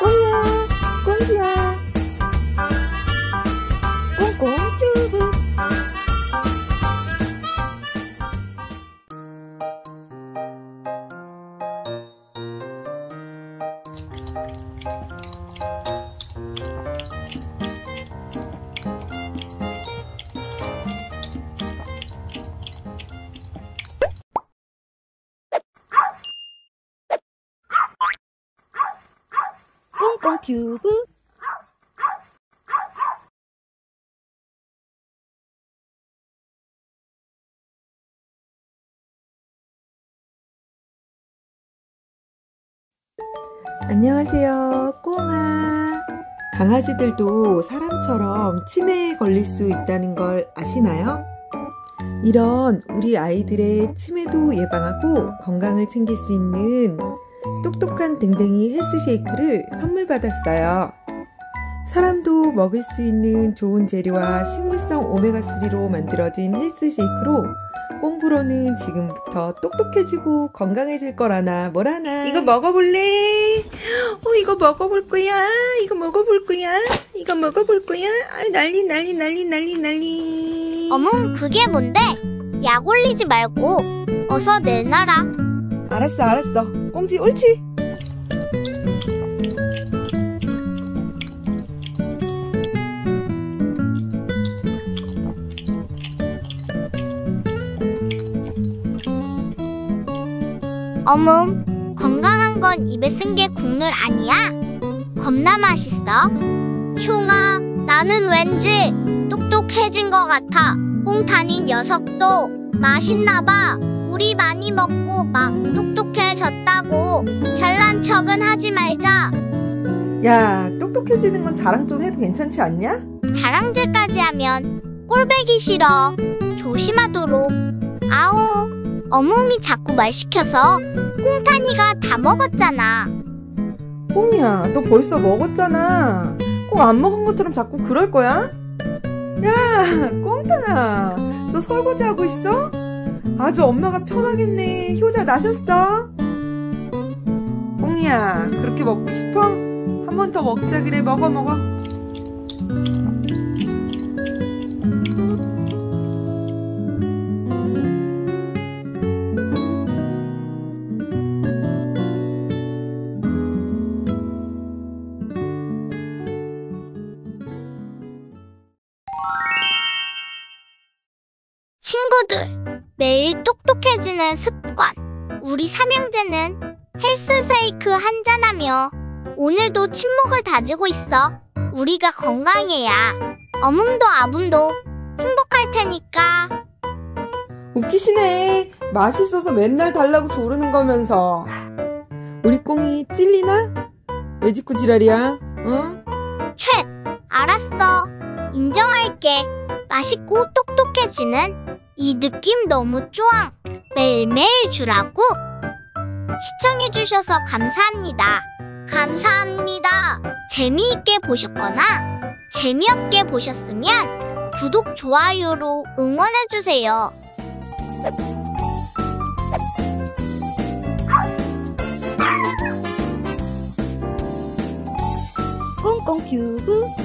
꽁이야, 꽁지야. 꽁꽁 튜브. 꽁꽁 튜브. 안녕하세요, 꽁아. 강아지들도 사람처럼 치매에 걸릴 수 있다는 걸 아시나요? 이런 우리 아이들의 치매도 예방하고 건강을 챙길 수 있는 똑똑한 댕댕이 헬스 쉐이크를 선물 받았어요. 사람도 먹을 수 있는 좋은 재료와 식물성 오메가3로 만들어진 헬스 쉐이크로 꽁부로는 지금부터 똑똑해지고 건강해질 거라나 뭐라나 이거 먹어볼래? 어 이거 먹어볼 거야 이거 먹어볼 거야 이거 먹어볼 거야 아 난리 난리 난리 난리 난리 어머, 그게 뭔데? 약 올리지 말고 어서 내놔라. 알았어 알았어 꽁지 옳지? 어멈, 건강한 건 입에 쓴 게 국물 아니야? 겁나 맛있어. 흉아, 나는 왠지 똑똑해진 것 같아. 꽁타니 녀석도 맛있나 봐. 우리 많이 먹고 막 똑똑해졌다 고. 잘난 척은 하지 말자. 야 똑똑해지는 건 자랑 좀 해도 괜찮지 않냐? 자랑질까지 하면 꼴배기 싫어. 조심하도록. 아오, 어묵이 자꾸 말 시켜서 꽁타니가 다 먹었잖아. 꽁이야 너 벌써 먹었잖아 꼭 안 먹은 것처럼 자꾸 그럴 거야? 야 꽁타나 너 설거지 하고 있어? 아주 엄마가 편하겠네 효자 나셨어? 꽁이야 그렇게 먹고 싶어? 한 번 더 먹자 그래 먹어 먹어 친구들, 매일 똑똑해지는 습관. 우리 삼형제는 헬스쉐이크 한잔하며 오늘도 침묵을 다지고 있어. 우리가 건강해야 어묵도 아붐도 행복할 테니까. 웃기시네 맛있어서 맨날 달라고 조르는 거면서 우리 꽁이 찔리나? 왜 짓고 지랄이야? 어? 최, 알았어. 인정할게. 맛있고 똑똑해지는 이 느낌 너무 좋아. 매일매일 주라고. 시청해주셔서 감사합니다. 감사합니다. 재미있게 보셨거나 재미없게 보셨으면 구독, 좋아요로 응원해주세요. 꽁꽁 튜브